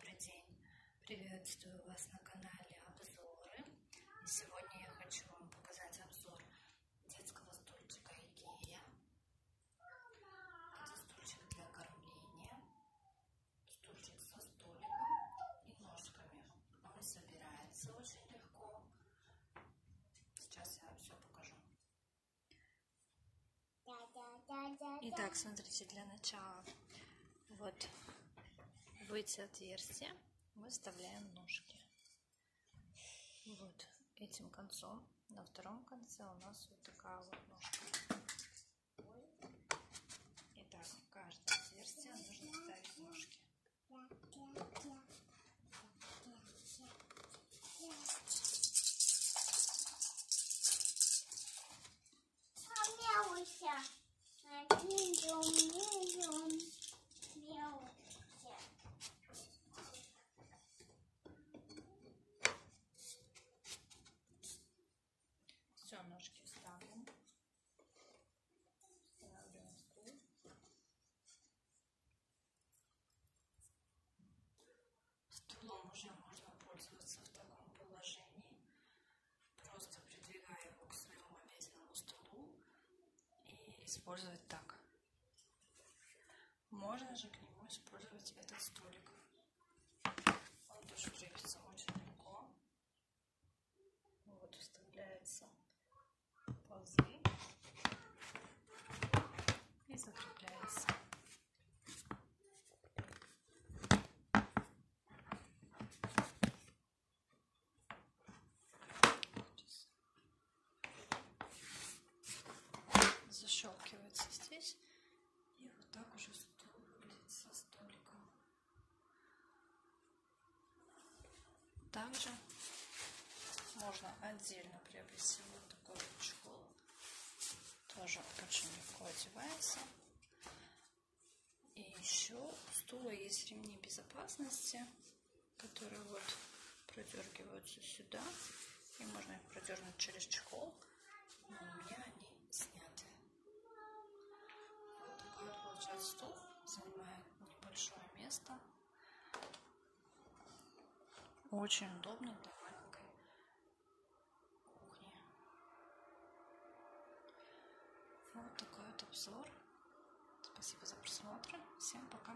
Добрый день! Приветствую вас на канале Обзоры. И сегодня я хочу вам показать обзор детского стульчика Икея. Это стульчик для кормления, стульчик со столиком и ножками. Он собирается очень легко. Сейчас я все покажу. Итак, смотрите, для начала вот в эти отверстия мы вставляем ножки. Вот этим концом. На втором конце у нас вот такая вот ножка. Итак, в каждое отверстие нужно ставить ножки. Ножки ставим. Устанавливаем стул. Стулом уже можно пользоваться в таком положении. Просто придвигая его к своему обеденному столу и использовать так. Можно же к нему использовать этот столик. Он тоже крепится очень легко. Вот вставляется пазы и закрепляется. Защелкивается здесь и вот так уже выглядит со столиком. Также можно отдельно приобрести вот такой вот чехол. Тоже очень легко одевается. И еще у стула есть ремни безопасности, которые вот продергиваются сюда. И можно их продернуть через чехол. Но у меня они сняты. Вот такой вот получается стул. Занимает небольшое место. Очень удобно для маленькой кухни. Вот такой вот обзор. Спасибо за просмотр. Всем пока.